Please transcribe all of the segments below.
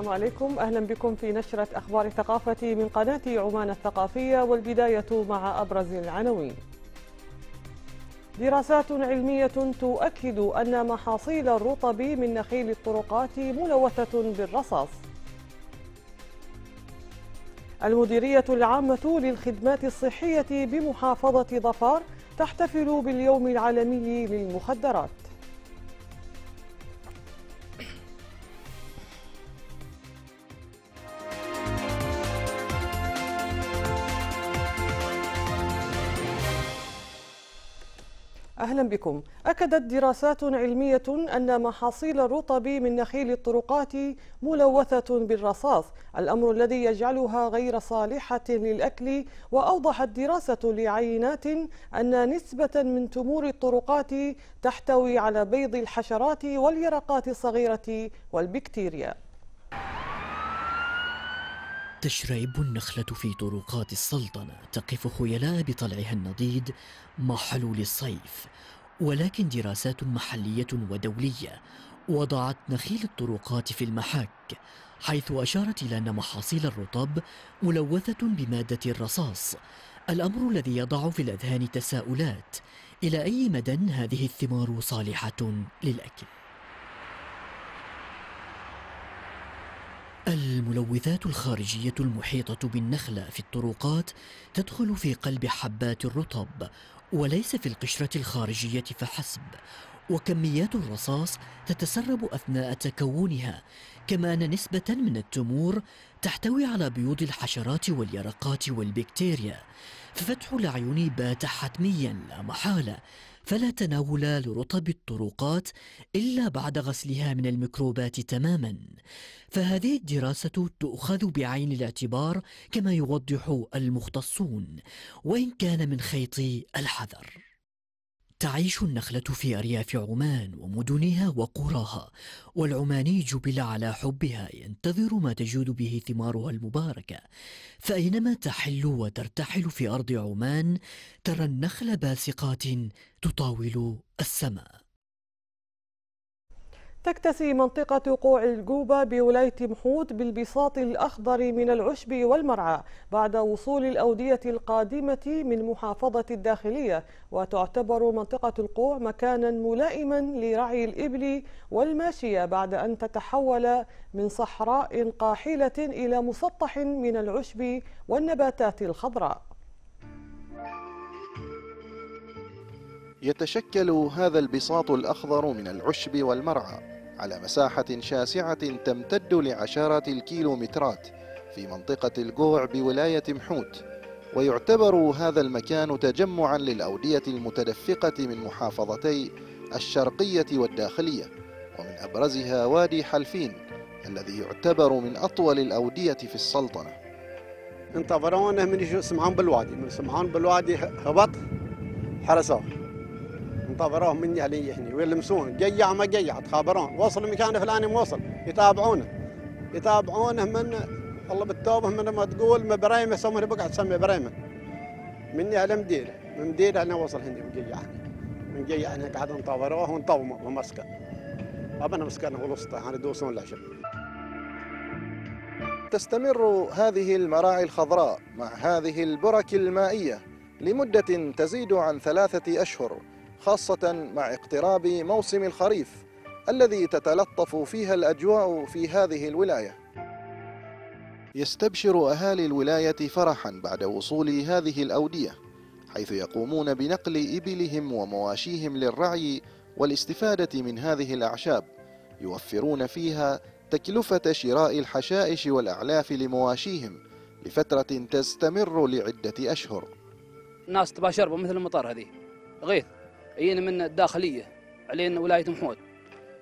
السلام عليكم. أهلا بكم في نشرة أخبار الثقافة من قناة عمان الثقافية والبداية مع أبرز العناوين. دراسات علمية تؤكد أن محاصيل الرطب من نخيل الطرقات ملوثة بالرصاص. المديرية العامة للخدمات الصحية بمحافظة ظفار تحتفل باليوم العالمي للمخدرات. أهلا بكم. أكدت دراسات علمية أن محاصيل الرطب من نخيل الطرقات ملوثة بالرصاص الأمر الذي يجعلها غير صالحة للأكل. وأوضحت دراسة لعينات أن نسبة من تمور الطرقات تحتوي على بيض الحشرات واليرقات الصغيرة والبكتيريا. تشرعب النخلة في طرقات السلطنة تقف خيلاء بطلعها النضيد مع حلول الصيف. ولكن دراسات محلية ودولية وضعت نخيل الطرقات في المحك حيث أشارت إلى أن محاصيل الرطب ملوثة بمادة الرصاص. الأمر الذي يضع في الأذهان تساؤلات إلى أي مدى هذه الثمار صالحة للأكل؟ الملوثات الخارجية المحيطة بالنخلة في الطرقات تدخل في قلب حبات الرطب وليس في القشرة الخارجية فحسب. وكميات الرصاص تتسرب أثناء تكونها كما أن نسبة من التمور تحتوي على بيوض الحشرات واليرقات والبكتيريا ففتح العيون بات حتميا لا محالة. فلا تناول لرطب الطرقات إلا بعد غسلها من الميكروبات تماما. فهذه الدراسة تؤخذ بعين الاعتبار كما يوضح المختصون وإن كان من خيط الحذر. تعيش النخلة في أرياف عمان ومدنها وقراها والعماني جبل على حبها ينتظر ما تجود به ثمارها المباركة. فأينما تحل وترتحل في أرض عمان ترى النخل باسقات تطاول السماء. تكتسي منطقة قوع الجوبة بولاية محوت بالبساط الأخضر من العشب والمرعى بعد وصول الأودية القادمة من محافظة الداخلية وتعتبر منطقة القوع مكانا ملائما لرعي الإبل والماشية بعد أن تتحول من صحراء قاحلة إلى مسطح من العشب والنباتات الخضراء. يتشكل هذا البساط الأخضر من العشب والمرعى على مساحة شاسعة تمتد لعشرات الكيلومترات في منطقة القوع بولاية محوت ويعتبر هذا المكان تجمعا للأودية المتدفقة من محافظتي الشرقية والداخلية ومن أبرزها وادي حلفين الذي يعتبر من أطول الأودية في السلطنة. انتظرونا من سمعان بالوادي. من سمعان بالوادي هبط حرسوه. انتظروه مني علي هني ويلمسون قيع ما قيع تخابرون وصل المكان الفلاني موصل يتابعونه. يتابعونه من الله بالتوبة من ما تقول مبريمه سموني بقعه تسمي بريمة. مني على مديره من مديره أنا وصل هني مقيع من قيع أنا قاعد انتظروه ونطومه ومسكه ابنا مسكنه الوسطى. يعني دوسون العشب تستمر هذه المراعي الخضراء مع هذه البرك المائية لمدة تزيد عن ثلاثة أشهر. خاصة مع اقتراب موسم الخريف الذي تتلطف فيها الأجواء في هذه الولاية. يستبشر أهالي الولاية فرحا بعد وصول هذه الأودية حيث يقومون بنقل إبلهم ومواشيهم للرعي والاستفادة من هذه الأعشاب يوفرون فيها تكلفة شراء الحشائش والأعلاف لمواشيهم لفترة تستمر لعدة أشهر. الناس تبغى شربة مثل المطر هذه غيث. يجينا من الداخلية علينا ولاية محمود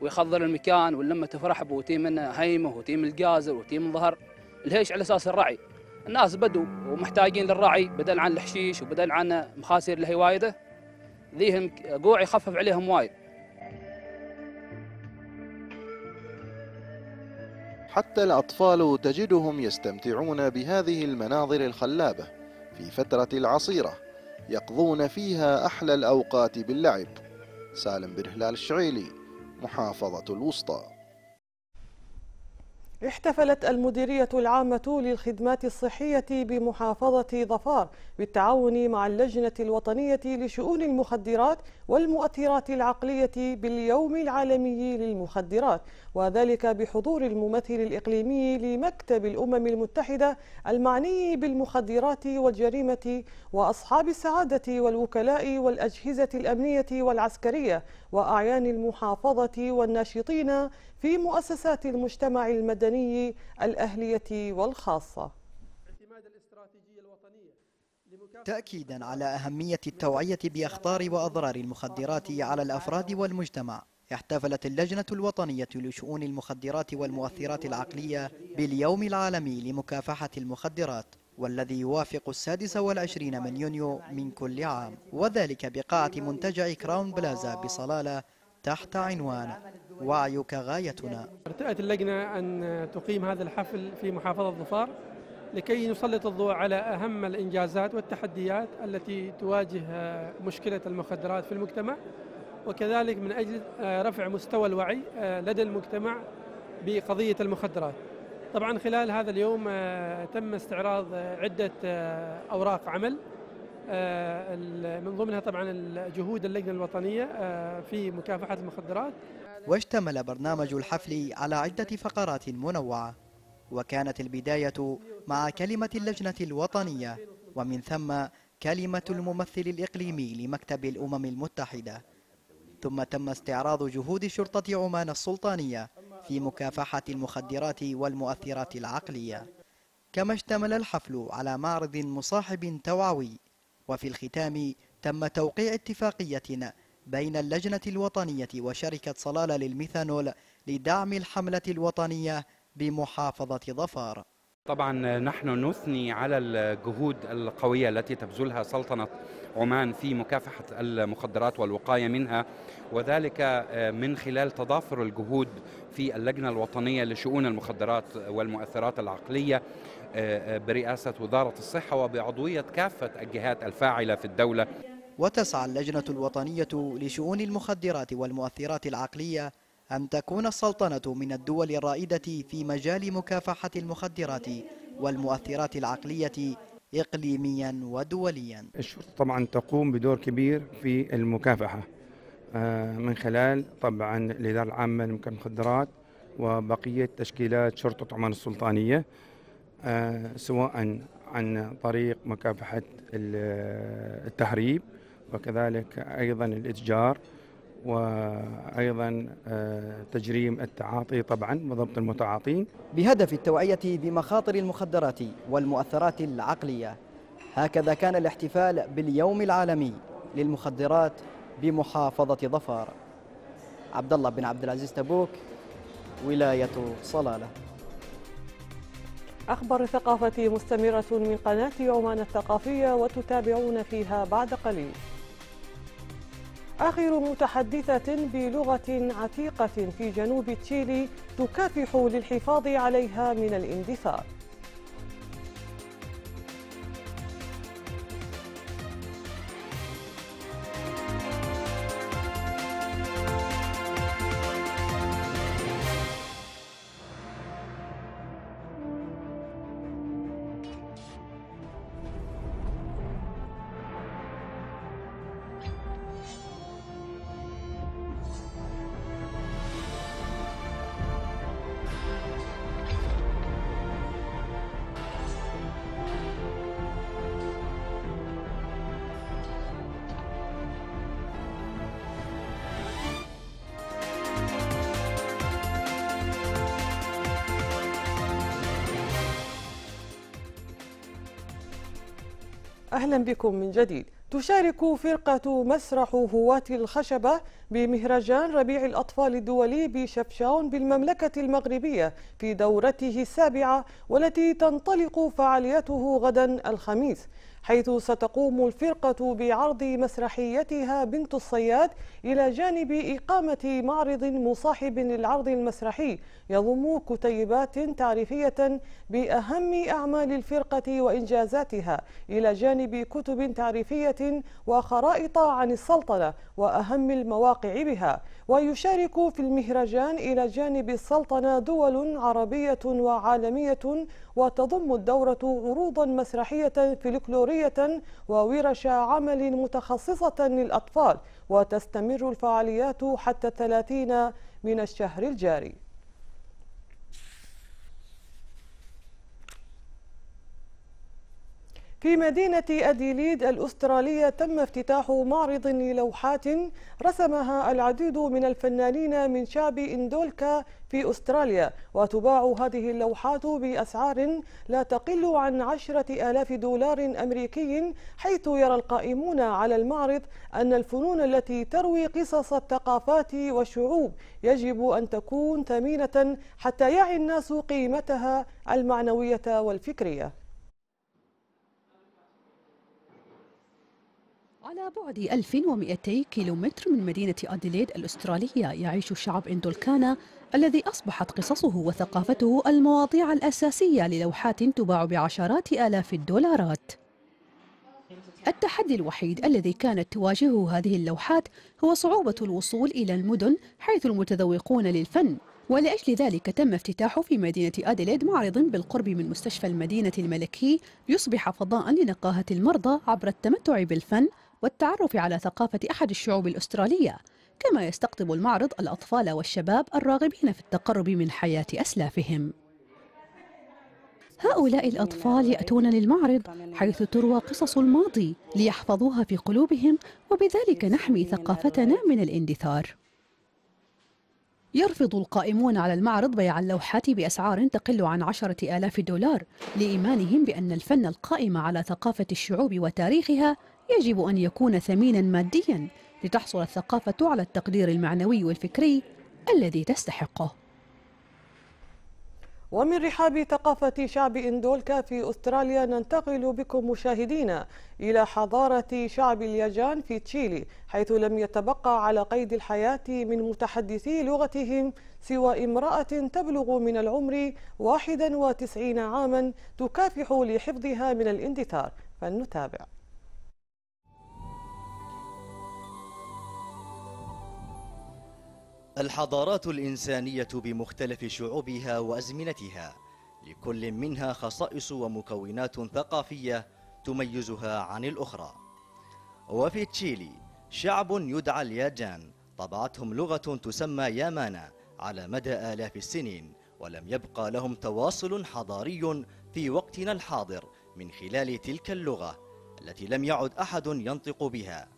ويخضر المكان واللمة تفرح به وتيم من هيمة وتيم الجازر وتيم الظهر. الهيش على أساس الرعي. الناس بدوا ومحتاجين للرعي بدل عن الحشيش وبدل عن مخاسر اللي هي وايدة ذيهم قوع يخفف عليهم وايد. حتى الأطفال تجدهم يستمتعون بهذه المناظر الخلابة في فترة العصيرة. يقضون فيها أحلى الأوقات باللعب. سالم بن هلال الشعيلي محافظة الوسطى. احتفلت المديرية العامة للخدمات الصحية بمحافظة ظفار بالتعاون مع اللجنة الوطنية لشؤون المخدرات والمؤثرات العقلية باليوم العالمي للمخدرات وذلك بحضور الممثل الإقليمي لمكتب الأمم المتحدة المعني بالمخدرات والجريمة وأصحاب السعادة والوكلاء والأجهزة الأمنية والعسكرية وأعيان المحافظة والناشطين في مؤسسات المجتمع المدني. الأهلية والخاصة. تأكيدا على أهمية التوعية بأخطار وأضرار المخدرات على الأفراد والمجتمع. احتفلت اللجنة الوطنية لشؤون المخدرات والمؤثرات العقلية باليوم العالمي لمكافحة المخدرات والذي يوافق السادس والعشرين من يونيو من كل عام. وذلك بقاعة منتجع كراون بلازا بصلالة تحت عنوان وعيك غايتنا. ارتأت اللجنة أن تقيم هذا الحفل في محافظة ظفار لكي نسلط الضوء على أهم الإنجازات والتحديات التي تواجه مشكلة المخدرات في المجتمع وكذلك من أجل رفع مستوى الوعي لدى المجتمع بقضية المخدرات. طبعا خلال هذا اليوم تم استعراض عدة أوراق عمل من ضمنها طبعا جهود اللجنة الوطنية في مكافحة المخدرات. واشتمل برنامج الحفل على عدة فقرات منوعة وكانت البداية مع كلمة اللجنة الوطنية ومن ثم كلمة الممثل الإقليمي لمكتب الأمم المتحدة. ثم تم استعراض جهود شرطة عمان السلطانية في مكافحة المخدرات والمؤثرات العقلية. كما اشتمل الحفل على معرض مصاحب توعوي وفي الختام تم توقيع اتفاقية بين اللجنة الوطنية وشركة صلالة للميثانول لدعم الحملة الوطنية بمحافظة ظفار. طبعا نحن نثني على الجهود القوية التي تبذلها سلطنة عمان في مكافحة المخدرات والوقاية منها وذلك من خلال تضافر الجهود في اللجنة الوطنية لشؤون المخدرات والمؤثرات العقلية برئاسة وزارة الصحة وبعضوية كافة الجهات الفاعلة في الدولة. وتسعى اللجنة الوطنية لشؤون المخدرات والمؤثرات العقلية أن تكون السلطنة من الدول الرائدة في مجال مكافحة المخدرات والمؤثرات العقلية إقليميا ودوليا. الشرطة طبعا تقوم بدور كبير في المكافحة من خلال طبعا الإدارة العامة لمكافحة المخدرات وبقية تشكيلات شرطة عمان السلطانية. سواء عن طريق مكافحة التهريب وكذلك أيضا الإتجار وأيضا تجريم التعاطي طبعا وضبط المتعاطين. بهدف التوعية بمخاطر المخدرات والمؤثرات العقلية هكذا كان الاحتفال باليوم العالمي للمخدرات بمحافظة ظفار. عبد الله بن عبد العزيز تبوك ولاية صلالة. أخبار الثقافة مستمرة من قناة عمان الثقافية وتتابعون فيها بعد قليل. آخر متحدثة بلغة عتيقة في جنوب تشيلي تكافح للحفاظ عليها من الاندثار أهلا بكم من جديد. تشارك فرقة مسرح هواة الخشبة بمهرجان ربيع الأطفال الدولي بشفشاون بالمملكة المغربية في دورته السابعة والتي تنطلق فعالياته غدا الخميس. حيث ستقوم الفرقة بعرض مسرحيتها بنت الصياد إلى جانب إقامة معرض مصاحب للعرض المسرحي يضم كتيبات تعريفية بأهم أعمال الفرقة وإنجازاتها إلى جانب كتب تعريفية وخرائط عن السلطنة وأهم المواقع بها. ويشارك في المهرجان إلى جانب السلطنة دول عربية وعالمية وتضم الدورة عروضا مسرحية فلكلورية وورش عمل متخصصة للأطفال وتستمر الفعاليات حتى 30 من الشهر الجاري. في مدينة أديليد الأسترالية تم افتتاح معرض للوحات رسمها العديد من الفنانين من شعب إندولكا في أستراليا وتباع هذه اللوحات بأسعار لا تقل عن عشرة آلاف دولار أمريكي حيث يرى القائمون على المعرض أن الفنون التي تروي قصص الثقافات والشعوب يجب أن تكون ثمينة حتى يعي الناس قيمتها المعنوية والفكرية. على بعد 1200 كيلومتر من مدينة أديليد الأسترالية يعيش شعب إندولكانا الذي أصبحت قصصه وثقافته المواضيع الأساسية للوحات تباع بعشرات آلاف الدولارات. التحدي الوحيد الذي كانت تواجهه هذه اللوحات هو صعوبة الوصول إلى المدن حيث المتذوقون للفن. ولأجل ذلك تم افتتاح في مدينة أديليد معرض بالقرب من مستشفى المدينة الملكي ليصبح فضاء لنقاهة المرضى عبر التمتع بالفن. والتعرف على ثقافة أحد الشعوب الأسترالية كما يستقطب المعرض الأطفال والشباب الراغبين في التقرب من حياة أسلافهم. هؤلاء الأطفال يأتون للمعرض حيث تروى قصص الماضي ليحفظوها في قلوبهم وبذلك نحمي ثقافتنا من الاندثار. يرفض القائمون على المعرض بيع اللوحات بأسعار تقل عن عشرة آلاف دولار لإيمانهم بأن الفن القائم على ثقافة الشعوب وتاريخها يجب أن يكون ثمينا ماديا لتحصل الثقافة على التقدير المعنوي والفكري الذي تستحقه. ومن رحاب ثقافة شعب إندولكا في أستراليا ننتقل بكم مشاهدينا إلى حضارة شعب اليجان في تشيلي حيث لم يتبقى على قيد الحياة من متحدثي لغتهم سوى امرأة تبلغ من العمر 91 عاما تكافح لحفظها من الاندثار فلنتابع. الحضارات الإنسانية بمختلف شعوبها وأزمنتها لكل منها خصائص ومكونات ثقافية تميزها عن الأخرى. وفي تشيلي شعب يدعى الياجان طبعتهم لغة تسمى يامانا على مدى آلاف السنين ولم يبقى لهم تواصل حضاري في وقتنا الحاضر من خلال تلك اللغة التي لم يعد أحد ينطق بها.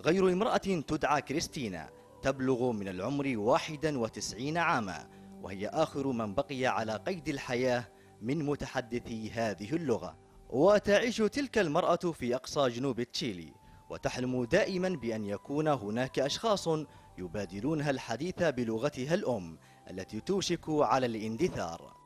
غير امرأة تدعى كريستينا تبلغ من العمر 91 عاما وهي آخر من بقي على قيد الحياة من متحدثي هذه اللغة. وتعيش تلك المرأة في أقصى جنوب تشيلي وتحلم دائما بأن يكون هناك أشخاص يبادلونها الحديث بلغتها الأم التي توشك على الاندثار.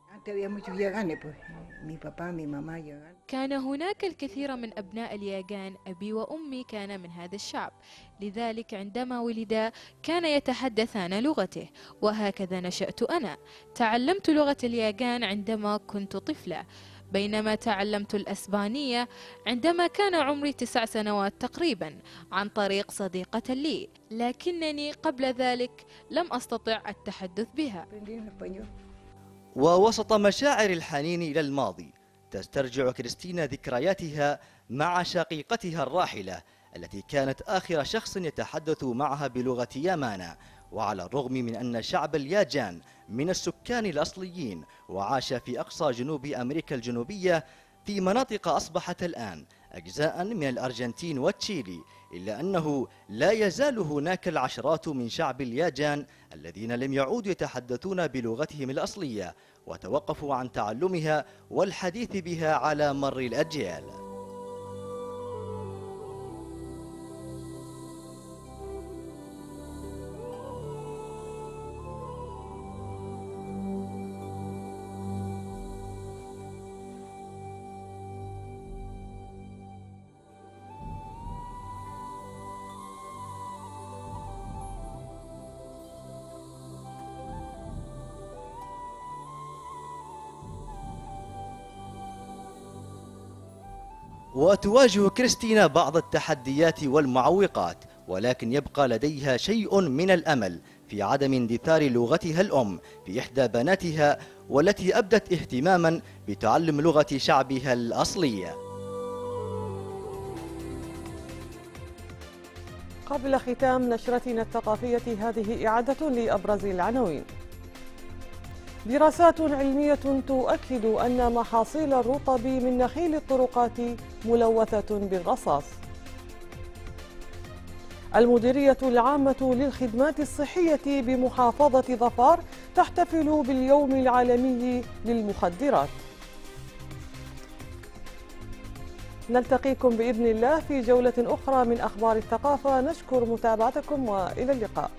كان هناك الكثير من أبناء الياغان أبي وأمي كان من هذا الشعب. لذلك عندما ولدا كان يتحدثان لغته وهكذا نشأت أنا. تعلمت لغة الياغان عندما كنت طفلة. بينما تعلمت الأسبانية عندما كان عمري تسع سنوات تقريبا عن طريق صديقة لي. لكنني قبل ذلك لم أستطع التحدث بها. ووسط مشاعر الحنين إلى الماضي تسترجع كريستينا ذكرياتها مع شقيقتها الراحلة التي كانت آخر شخص يتحدث معها بلغة يامانا وعلى الرغم من أن شعب الياجان من السكان الأصليين وعاش في أقصى جنوب أمريكا الجنوبية في مناطق أصبحت الآن أجزاء من الأرجنتين وتشيلي إلا أنه لا يزال هناك العشرات من شعب الياجان الذين لم يعودوا يتحدثون بلغتهم الأصلية وتوقفوا عن تعلمها والحديث بها على مر الأجيال. وتواجه كريستينا بعض التحديات والمعوقات ولكن يبقى لديها شيء من الأمل في عدم اندثار لغتها الأم في إحدى بناتها والتي أبدت اهتماما بتعلم لغة شعبها الأصلية. قبل ختام نشرتنا الثقافية هذه إعادة لأبرز العناوين. دراسات علمية تؤكد أن محاصيل الرطب من نخيل الطرقات ملوثة بالرصاص. المديرية العامة للخدمات الصحية بمحافظة ظفار تحتفل باليوم العالمي للمخدرات. نلتقيكم بإذن الله في جولة أخرى من أخبار الثقافة. نشكر متابعتكم وإلى اللقاء.